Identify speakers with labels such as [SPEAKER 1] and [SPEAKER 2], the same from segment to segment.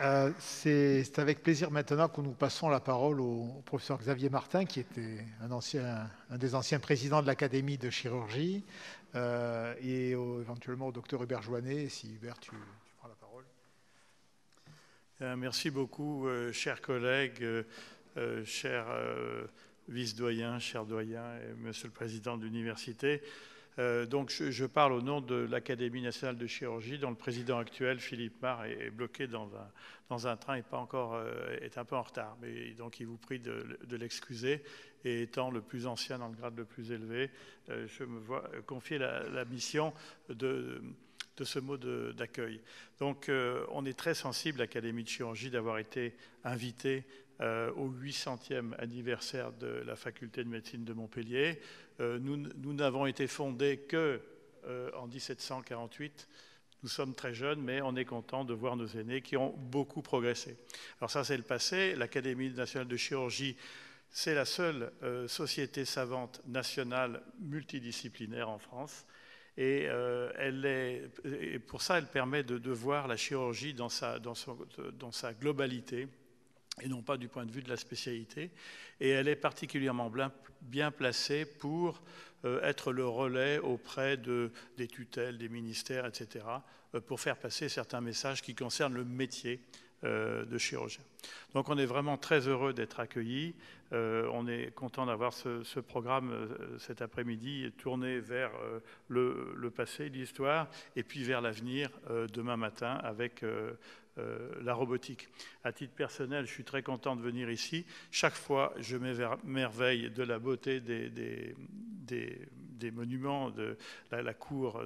[SPEAKER 1] Euh, c'est avec plaisir maintenant que nous passons la parole au professeur Xavier Martin, qui était un, des anciens présidents de l'Académie de chirurgie, euh, et éventuellement au docteur Hubert Joannet, si Hubert, tu, prends la parole.
[SPEAKER 2] Euh, merci beaucoup, chers collègues, chers vice-doyens, chers doyens et monsieur le président de l'université. Euh, donc je, parle au nom de l'Académie nationale de chirurgie, dont le président actuel, Philippe Mar, est, bloqué dans un, train et pas encore, euh, est un peu en retard. Mais, donc il vous prie de, l'excuser. Et étant le plus ancien dans le grade le plus élevé, euh, je me vois confier la, mission de, ce mot d'accueil. Donc on est très sensible, l'Académie de chirurgie, d'avoir été invité au 800e anniversaire de la faculté de médecine de Montpellier. Euh, nous n'avons été fondés que euh, en 1748. Nous sommes très jeunes, mais on est content de voir nos aînés qui ont beaucoup progressé. Alors ça, c'est le passé. L'Académie nationale de chirurgie, c'est la seule euh, société savante nationale multidisciplinaire en France. Et, pour ça, elle permet de, voir la chirurgie dans sa globalité et non pas du point de vue de la spécialité. Et elle est particulièrement bien placée pour euh, être le relais auprès de, des tutelles, des ministères, etc., euh, pour faire passer certains messages qui concernent le métier euh, de chirurgien. Donc on est vraiment très heureux d'être accueillis. on est content d'avoir ce, programme cet après-midi tourné vers le, passé, l'histoire, et puis vers l'avenir demain matin avec la robotique. À titre personnel, je suis très content de venir ici. Chaque fois, je m'émerveille de la beauté des, des, monuments, de la, cour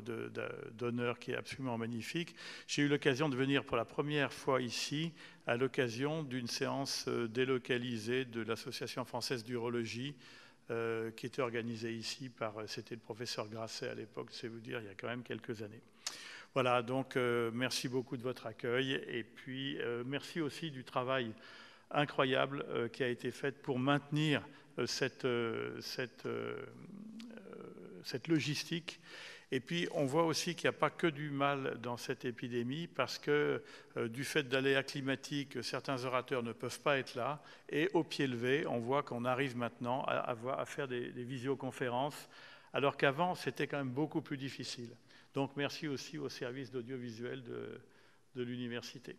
[SPEAKER 2] d'honneur qui est absolument magnifique. J'ai eu l'occasion de venir pour la première fois ici à l'occasion d'une séance euh, délocalisée de l'Association française d'urologie euh, qui était organisée ici par, c'était le professeur Grasset à l'époque, c'est vous dire, il y a quand même quelques années. Voilà, donc euh, merci beaucoup de votre accueil et puis euh, merci aussi du travail incroyable euh, qui a été fait pour maintenir cette, cette, cette, logistique. Et puis on voit aussi qu'il n'y a pas que du mal dans cette épidémie parce que du fait d'aléas climatiques, certains orateurs ne peuvent pas être là. Et au pied levé, on voit qu'on arrive maintenant à, à, faire des, des visioconférences alors qu'avant c'était quand même beaucoup plus difficile. Donc merci aussi au service d'audiovisuel de, de l'université.